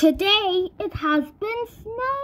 Today it has been snowing.